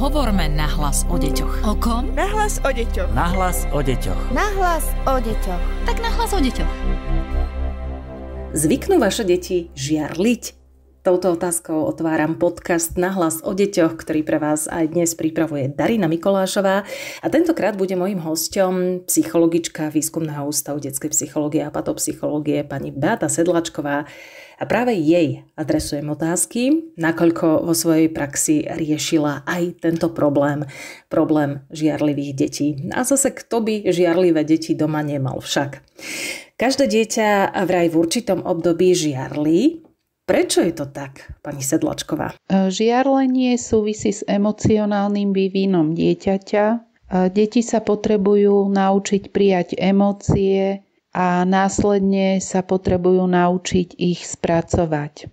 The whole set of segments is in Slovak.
Hovorme nahlas o deťoch. O kom? Nahlas o deťoch. Nahlas o deťoch. Nahlas o deťoch. Tak nahlas o deťoch. Zvyknú vaše deti žiarliť? Touto otázkou otváram podcast Nahlas o deťoch, ktorý pre vás aj dnes pripravuje Darina Mikolášová. A tentokrát bude mojím hosťom psychologička Výskumného ústavu detskej psychológie a patopsychológie pani Beata Sedlačková. A práve jej adresujem otázky, nakoľko vo svojej praxi riešila aj tento problém, problém žiarlivých detí. A zase kto by žiarlivé deti doma nemal však. Každé dieťa vraj v určitom období žiarli. Prečo je to tak, pani Sedlačková? Žiarlenie súvisí s emocionálnym vývinom dieťaťa. Deti sa potrebujú naučiť prijať emócie, a následne sa potrebujú naučiť ich spracovať.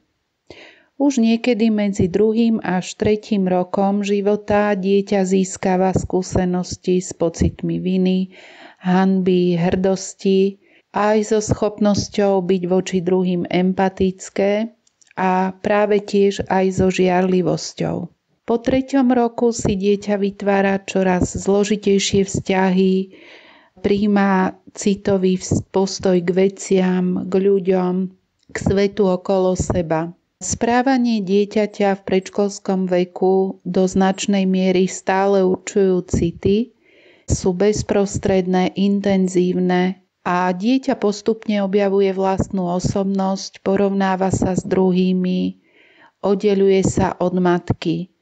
Už niekedy medzi druhým až tretím rokom života dieťa získava skúsenosti s pocitmi viny, hanby, hrdosti, aj so schopnosťou byť voči druhým empatické a práve tiež aj so žiarlivosťou. Po treťom roku si dieťa vytvára čoraz zložitejšie vzťahy príjma citový postoj k veciam, k ľuďom, k svetu okolo seba. Správanie dieťaťa v predškolskom veku do značnej miery stále určujú city, sú bezprostredné, intenzívne a dieťa postupne objavuje vlastnú osobnosť, porovnáva sa s druhými, oddeluje sa od matky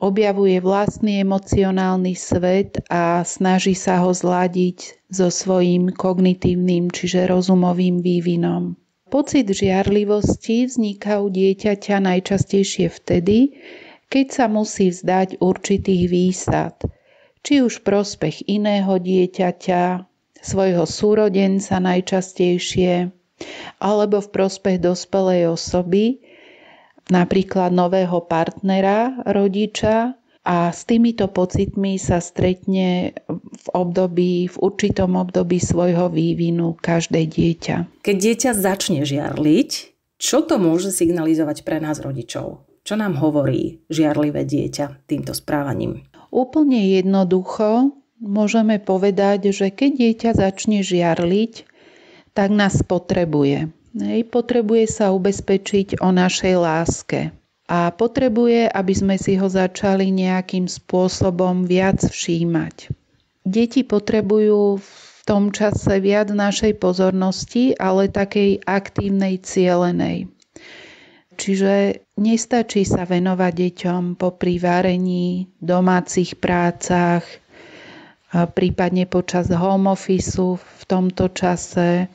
objavuje vlastný emocionálny svet a snaží sa ho zladiť so svojím kognitívnym, čiže rozumovým vývinom. Pocit žiarlivosti vzniká u dieťaťa najčastejšie vtedy, keď sa musí vzdať určitých výsad, či už prospech iného dieťaťa, svojho súrodenca najčastejšie, alebo v prospech dospelej osoby, napríklad nového partnera, rodiča a s týmito pocitmi sa stretne v období, v určitom období svojho vývinu každé dieťa. Keď dieťa začne žiarliť, čo to môže signalizovať pre nás rodičov? Čo nám hovorí žiarlivé dieťa týmto správaním? Úplne jednoducho môžeme povedať, že keď dieťa začne žiarliť, tak nás potrebuje. Hej, potrebuje sa ubezpečiť o našej láske a potrebuje, aby sme si ho začali nejakým spôsobom viac všímať. Deti potrebujú v tom čase viac našej pozornosti, ale takej aktívnej, cielenej. Čiže nestačí sa venovať deťom popri varení, domácich prácach, prípadne počas home office v tomto čase,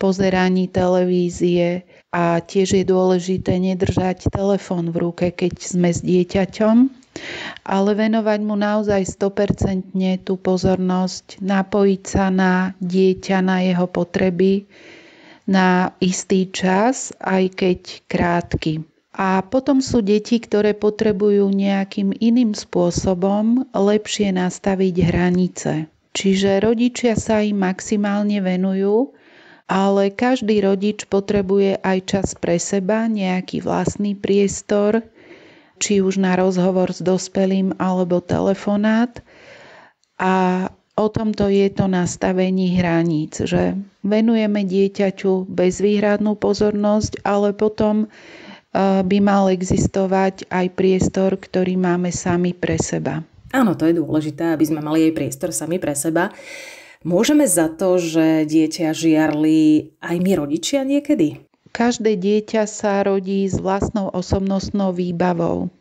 pozeraní televízie a tiež je dôležité nedržať telefón v ruke, keď sme s dieťaťom, ale venovať mu naozaj 100% tú pozornosť, napojiť sa na dieťa, na jeho potreby, na istý čas, aj keď krátky. A potom sú deti, ktoré potrebujú nejakým iným spôsobom lepšie nastaviť hranice. Čiže rodičia sa im maximálne venujú, ale každý rodič potrebuje aj čas pre seba, nejaký vlastný priestor, či už na rozhovor s dospelým alebo telefonát. A o tomto je to nastavení hraníc, že venujeme dieťaťu bezvýhradnú pozornosť, ale potom by mal existovať aj priestor, ktorý máme sami pre seba. Áno, to je dôležité, aby sme mali aj priestor sami pre seba. Môžeme za to, že dieťa žiarli aj my rodičia niekedy? Každé dieťa sa rodí s vlastnou osobnostnou výbavou.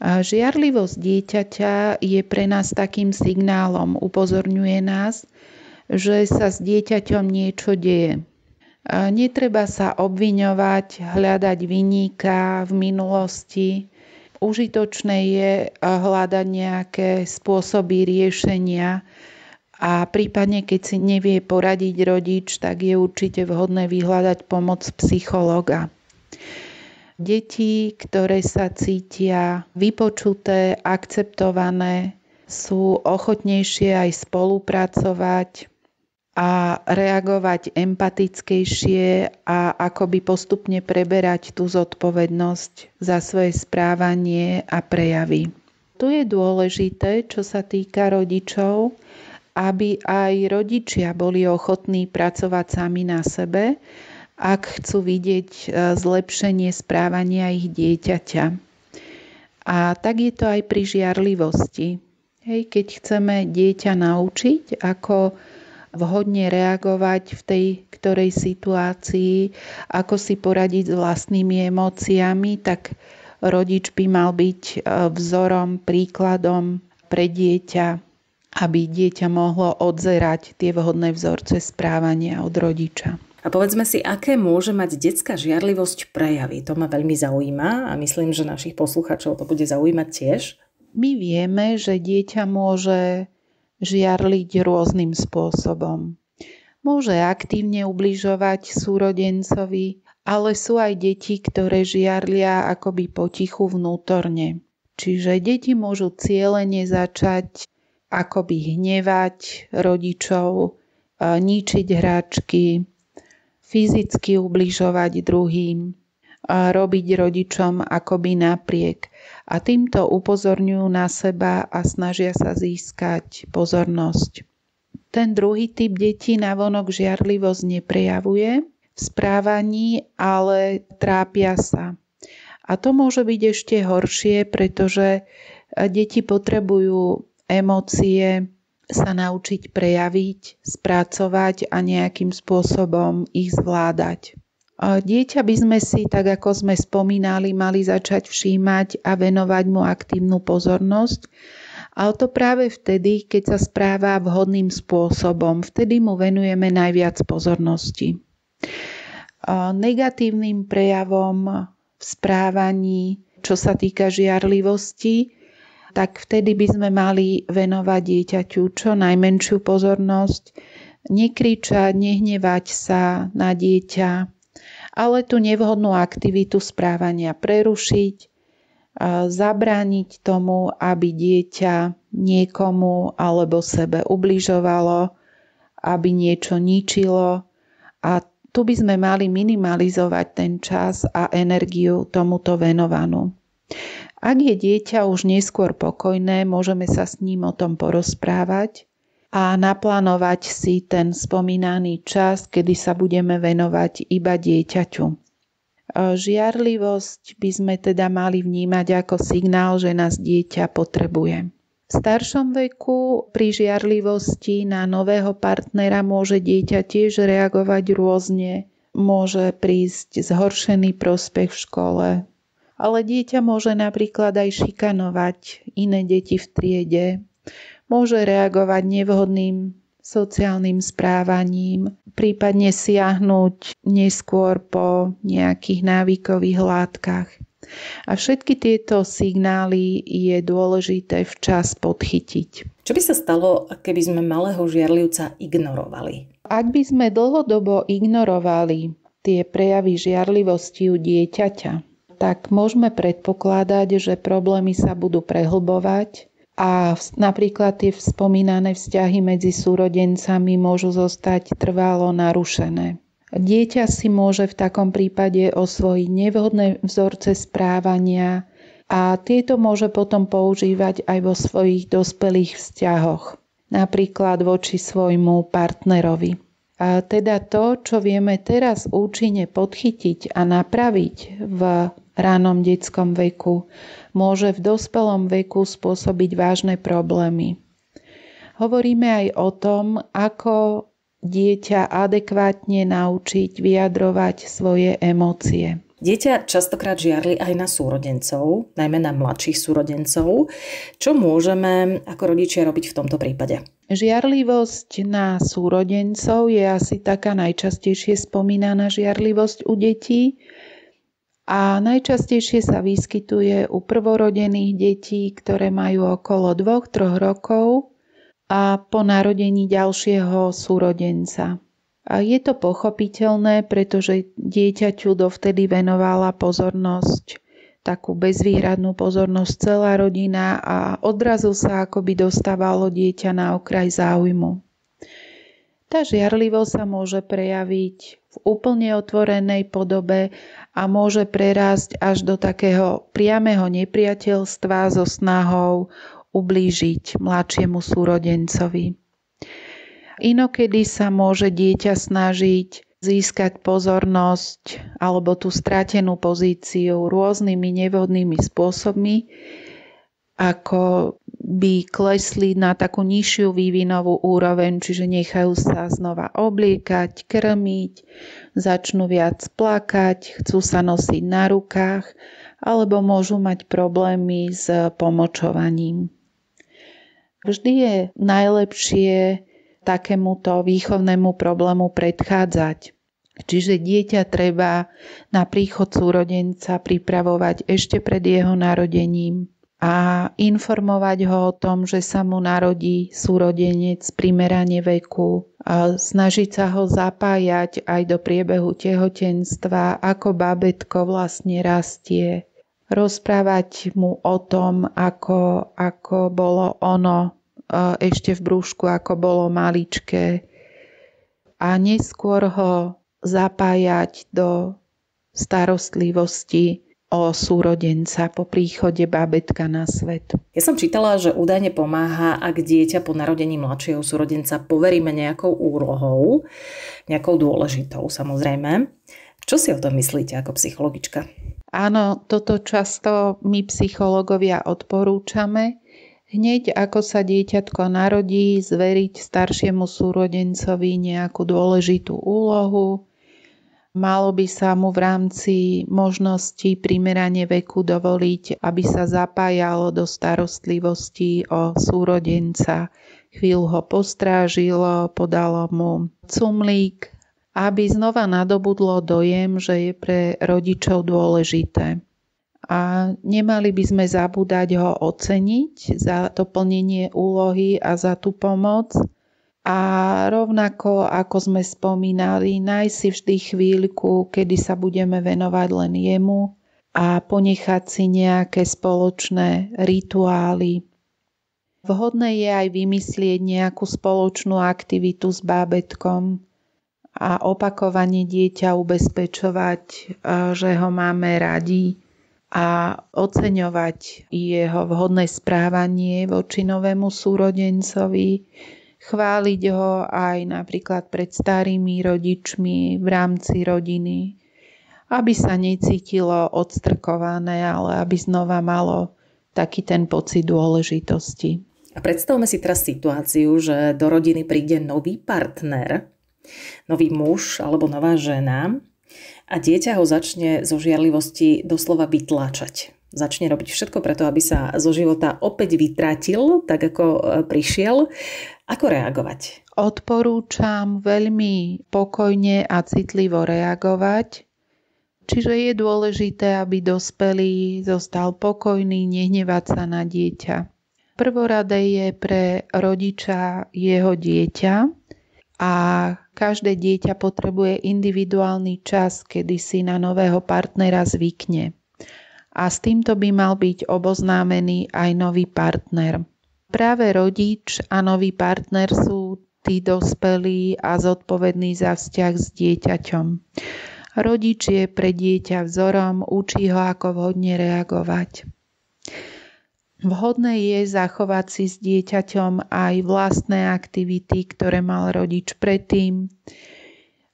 Žiarlivosť dieťaťa je pre nás takým signálom, upozorňuje nás, že sa s dieťaťom niečo deje. Netreba sa obviňovať, hľadať vyníka v minulosti. Užitočné je hľadať nejaké spôsoby riešenia a prípadne, keď si nevie poradiť rodič, tak je určite vhodné vyhľadať pomoc psychologa. Deti, ktoré sa cítia vypočuté, akceptované, sú ochotnejšie aj spolupracovať, a reagovať empatickejšie a akoby postupne preberať tú zodpovednosť za svoje správanie a prejavy. tu je dôležité, čo sa týka rodičov, aby aj rodičia boli ochotní pracovať sami na sebe, ak chcú vidieť e, zlepšenie správania ich dieťaťa. A tak je to aj pri žiarlivosti. Hej, keď chceme dieťa naučiť, ako vhodne reagovať v tej ktorej situácii, ako si poradiť s vlastnými emóciami, tak rodič by mal byť e, vzorom, príkladom pre dieťa, aby dieťa mohlo odzerať tie vhodné vzorce správania od rodiča. A povedzme si, aké môže mať detská žiarlivosť prejavy. To ma veľmi zaujíma a myslím, že našich poslucháčov to bude zaujímať tiež. My vieme, že dieťa môže žiarliť rôznym spôsobom. Môže aktívne ubližovať súrodencovi, ale sú aj deti, ktoré žiarlia akoby potichu vnútorne. Čiže deti môžu cieľene začať akoby hnevať rodičov, ničiť hračky, fyzicky ubližovať druhým, robiť rodičom akoby napriek. A týmto upozorňujú na seba a snažia sa získať pozornosť. Ten druhý typ detí navonok žiarlivosť neprejavuje v správaní, ale trápia sa. A to môže byť ešte horšie, pretože deti potrebujú emócie sa naučiť prejaviť, spracovať a nejakým spôsobom ich zvládať. Dieťa by sme si, tak ako sme spomínali, mali začať všímať a venovať mu aktívnu pozornosť, ale to práve vtedy, keď sa správa vhodným spôsobom, vtedy mu venujeme najviac pozornosti. Negatívnym prejavom v správaní, čo sa týka žiarlivosti, tak vtedy by sme mali venovať dieťaťu čo najmenšiu pozornosť, nekričať, nehnevať sa na dieťa, ale tú nevhodnú aktivitu správania prerušiť, zabrániť tomu, aby dieťa niekomu alebo sebe ubližovalo, aby niečo ničilo a tu by sme mali minimalizovať ten čas a energiu tomuto venovanú. Ak je dieťa už neskôr pokojné, môžeme sa s ním o tom porozprávať a naplánovať si ten spomínaný čas, kedy sa budeme venovať iba dieťaťu. Žiarlivosť by sme teda mali vnímať ako signál, že nás dieťa potrebuje. V staršom veku pri žiarlivosti na nového partnera môže dieťa tiež reagovať rôzne. Môže prísť zhoršený prospech v škole, ale dieťa môže napríklad aj šikanovať iné deti v triede, môže reagovať nevhodným sociálnym správaním, prípadne siahnuť neskôr po nejakých návykových látkach. A všetky tieto signály je dôležité včas podchytiť. Čo by sa stalo, keby sme malého žiarlivca ignorovali? Ak by sme dlhodobo ignorovali tie prejavy žiarlivosti u dieťaťa, tak môžeme predpokladať, že problémy sa budú prehlbovať a napríklad tie spomínané vzťahy medzi súrodencami môžu zostať trvalo narušené. Dieťa si môže v takom prípade osvojiť nevhodné vzorce správania a tieto môže potom používať aj vo svojich dospelých vzťahoch, napríklad voči svojmu partnerovi. A teda to, čo vieme teraz účinne podchytiť a napraviť v ránom detskom veku, môže v dospelom veku spôsobiť vážne problémy. Hovoríme aj o tom, ako dieťa adekvátne naučiť vyjadrovať svoje emócie. Dieťa častokrát žiarli aj na súrodencov, najmä na mladších súrodencov. Čo môžeme ako rodičia robiť v tomto prípade? Žiarlivosť na súrodencov je asi taká najčastejšie spomínaná žiarlivosť u detí a najčastejšie sa vyskytuje u prvorodených detí, ktoré majú okolo 2-3 rokov a po narodení ďalšieho súrodenca. A je to pochopiteľné, pretože dieťaťu dovtedy venovala pozornosť, takú bezvýhradnú pozornosť celá rodina a odrazu sa akoby dostávalo dieťa na okraj záujmu. Tá žiarlivosť sa môže prejaviť v úplne otvorenej podobe a môže prerásť až do takého priamého nepriateľstva so snahou ublížiť mladšiemu súrodencovi. Inokedy sa môže dieťa snažiť získať pozornosť alebo tú stratenú pozíciu rôznymi nevhodnými spôsobmi, ako by klesli na takú nižšiu vývinovú úroveň, čiže nechajú sa znova obliekať, krmiť, začnú viac plakať, chcú sa nosiť na rukách alebo môžu mať problémy s pomočovaním. Vždy je najlepšie takémuto výchovnému problému predchádzať. Čiže dieťa treba na príchod súrodenca pripravovať ešte pred jeho narodením, a informovať ho o tom, že sa mu narodí súrodenec primerane veku, snažiť sa ho zapájať aj do priebehu tehotenstva, ako babetko vlastne rastie, rozprávať mu o tom, ako, ako bolo ono e, ešte v brúšku, ako bolo maličké. A neskôr ho zapájať do starostlivosti o súrodenca po príchode bábetka na svet. Ja som čítala, že údajne pomáha, ak dieťa po narodení mladšieho súrodenca poveríme nejakou úlohou, nejakou dôležitou samozrejme. Čo si o tom myslíte ako psychologička? Áno, toto často my psychológovia odporúčame. Hneď ako sa dieťatko narodí, zveriť staršiemu súrodencovi nejakú dôležitú úlohu, Malo by sa mu v rámci možností primerane veku dovoliť, aby sa zapájalo do starostlivosti o súrodenca. Chvíľu ho postrážilo, podalo mu cumlík, aby znova nadobudlo dojem, že je pre rodičov dôležité. A nemali by sme zabúdať ho oceniť za to plnenie úlohy a za tú pomoc, a rovnako, ako sme spomínali, nájsť si vždy chvíľku, kedy sa budeme venovať len jemu a ponechať si nejaké spoločné rituály. Vhodné je aj vymyslieť nejakú spoločnú aktivitu s bábetkom a opakovane dieťa ubezpečovať, že ho máme radi a oceňovať jeho vhodné správanie voči novému súrodencovi, chváliť ho aj napríklad pred starými rodičmi v rámci rodiny, aby sa necítilo odstrkované, ale aby znova malo taký ten pocit dôležitosti. A predstavme si teraz situáciu, že do rodiny príde nový partner, nový muž alebo nová žena a dieťa ho začne zo žiarlivosti doslova vytláčať. Začne robiť všetko preto, aby sa zo života opäť vytratil, tak ako e, prišiel ako reagovať? Odporúčam veľmi pokojne a citlivo reagovať. Čiže je dôležité, aby dospelý zostal pokojný, nehnevať sa na dieťa. Prvoradé je pre rodiča jeho dieťa a každé dieťa potrebuje individuálny čas, kedy si na nového partnera zvykne. A s týmto by mal byť oboznámený aj nový partner. Práve rodič a nový partner sú tí dospelí a zodpovední za vzťah s dieťaťom. Rodič je pre dieťa vzorom, učí ho, ako vhodne reagovať. Vhodné je zachovať si s dieťaťom aj vlastné aktivity, ktoré mal rodič predtým,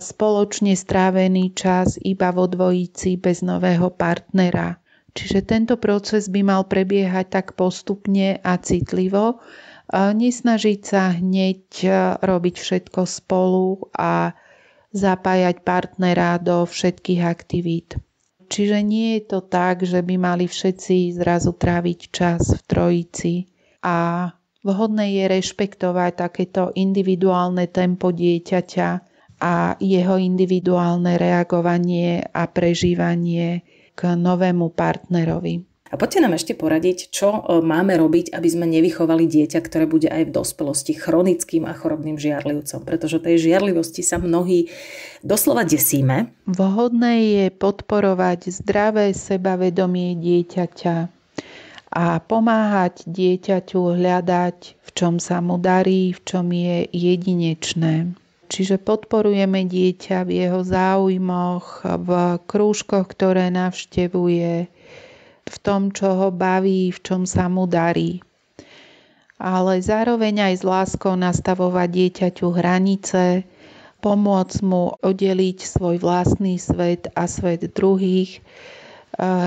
spoločne strávený čas iba vo dvojici bez nového partnera – Čiže tento proces by mal prebiehať tak postupne a citlivo, nesnažiť sa hneď robiť všetko spolu a zapájať partnera do všetkých aktivít. Čiže nie je to tak, že by mali všetci zrazu tráviť čas v trojici a vhodné je rešpektovať takéto individuálne tempo dieťaťa a jeho individuálne reagovanie a prežívanie k novému partnerovi. A poďte nám ešte poradiť, čo e, máme robiť, aby sme nevychovali dieťa, ktoré bude aj v dospelosti chronickým a chorobným žiarlivcom, pretože tej žiarlivosti sa mnohí doslova desíme. Vhodné je podporovať zdravé sebavedomie dieťaťa a pomáhať dieťaťu hľadať, v čom sa mu darí, v čom je jedinečné. Čiže podporujeme dieťa v jeho záujmoch, v krúžkoch, ktoré navštevuje, v tom, čo ho baví, v čom sa mu darí. Ale zároveň aj s láskou nastavovať dieťaťu hranice, pomôcť mu oddeliť svoj vlastný svet a svet druhých,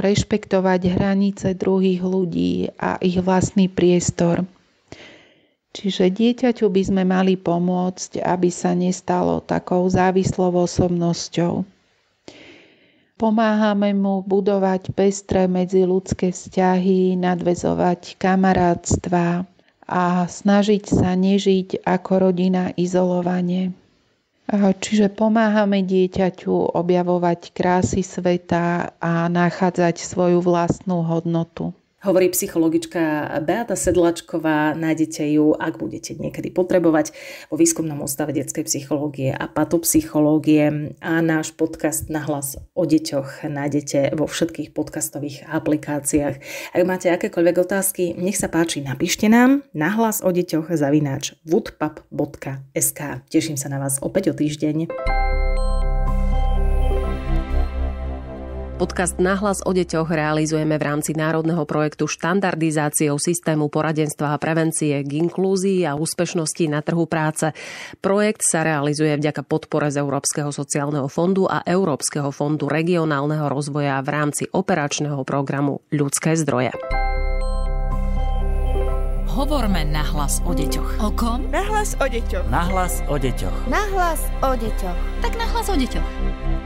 rešpektovať hranice druhých ľudí a ich vlastný priestor. Čiže dieťaťu by sme mali pomôcť, aby sa nestalo takou závislou osobnosťou. Pomáhame mu budovať pestré medziludské vzťahy, nadvezovať kamarátstva a snažiť sa nežiť ako rodina izolovanie. Čiže pomáhame dieťaťu objavovať krásy sveta a nachádzať svoju vlastnú hodnotu. Hovorí psychologička Beata Sedlačková, nájdete ju, ak budete niekedy potrebovať, vo výskumnom ústave detskej psychológie a patopsychológie a náš podcast na hlas o deťoch nájdete vo všetkých podcastových aplikáciách. Ak máte akékoľvek otázky, nech sa páči, napíšte nám na hlas o deťoch zavináč woodpap.sk. Teším sa na vás opäť o týždeň. Podcast Nahlas o deťoch realizujeme v rámci národného projektu štandardizáciou systému poradenstva a prevencie k inklúzii a úspešnosti na trhu práce. Projekt sa realizuje vďaka podpore z Európskeho sociálneho fondu a Európskeho fondu regionálneho rozvoja v rámci operačného programu Ľudské zdroje. Hovorme nahlas o deťoch. O kom? Nahlas o deťoch. Nahlas o deťoch. Nahlas o deťoch. Tak nahlas o deťoch.